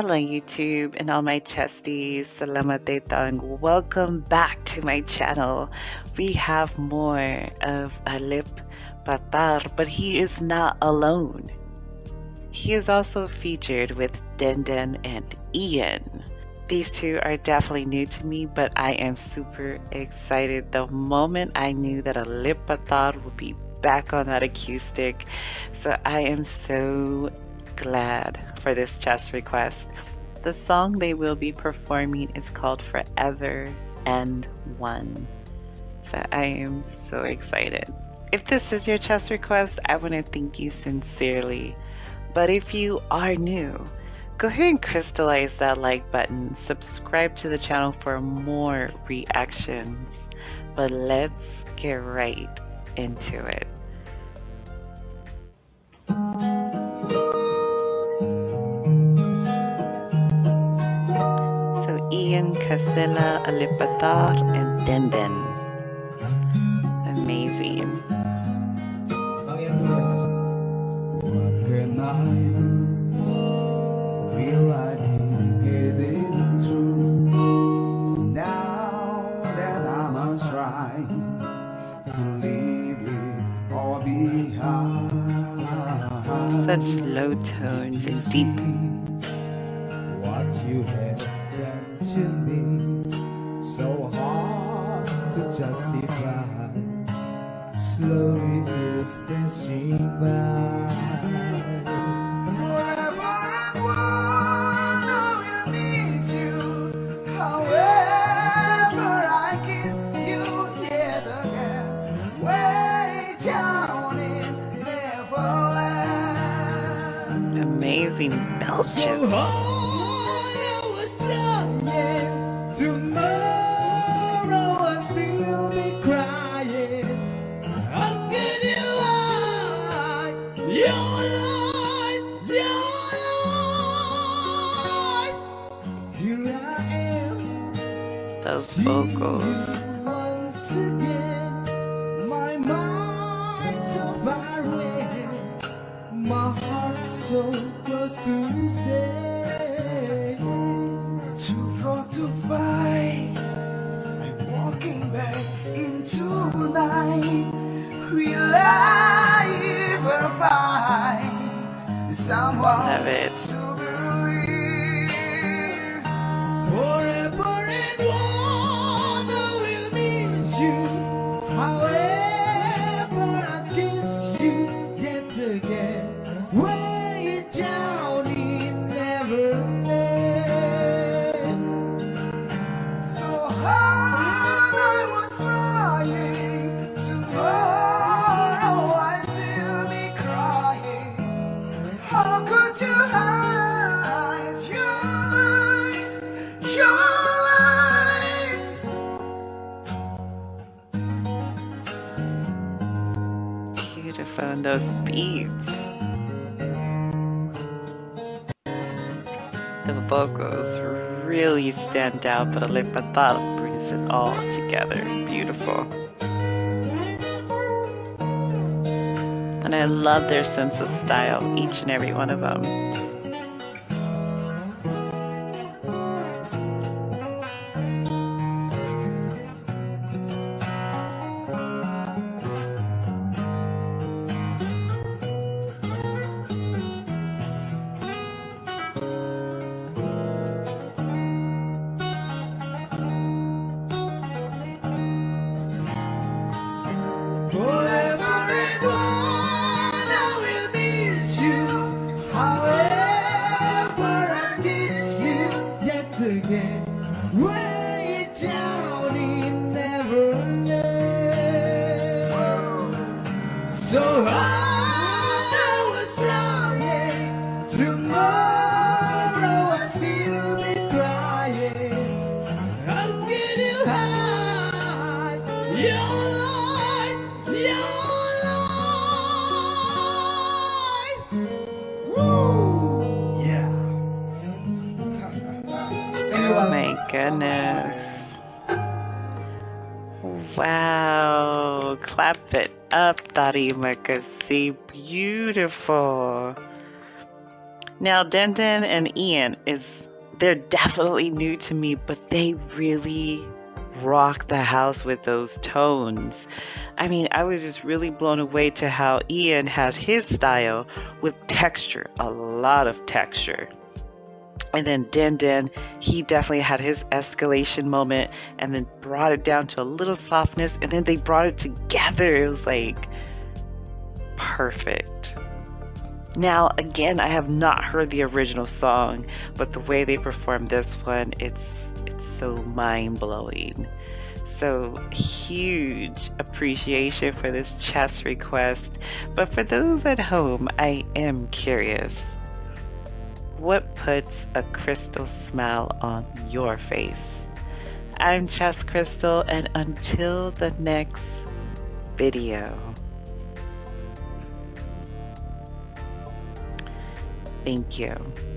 Hello, YouTube, and all my chesties. Salamat datang. Welcome back to my channel. We have more of Alip Ba Ta, but he is not alone. He is also featured with Denden and Ian. These two are definitely new to me, but I am super excited. The moment I knew that Alip Ba Ta would be back on that acoustic, so I am so glad for this chest request. The song they will be performing is called Forever and One. So I am so excited. If this is your chest request, I want to thank you sincerely. But if you are new, go ahead and crystallize that like button, subscribe to the channel for more reactions. But let's get right into it. Ian Kasela Alipatar and Denden. Amazing. Such low tones and deep. What you have to me so hard to justify slowly distancing by Amazing belches. Find someone Love it. And those beats. The vocals really stand out, but Alip Ba Ta brings it all together. Beautiful. And I love their sense of style, each and every one of them. Oh goodness. Wow. Clap it up, Tarima Kasi. Beautiful. Now, Denden and Ian is they're definitely new to me, but they really rock the house with those tones. I mean, I was just really blown away to how Ian has his style with texture, a lot of texture. And then Denden, he definitely had his escalation moment and then brought it down to a little softness. And then they brought it together. It was like perfect. Now, again, I have not heard the original song, but the way they performed this one, it's it's so mind blowing. So huge appreciation for this chess request. But for those at home, I am curious. What puts a crystal smile on your face? I'm Chest Crystal, and until the next video. Thank you.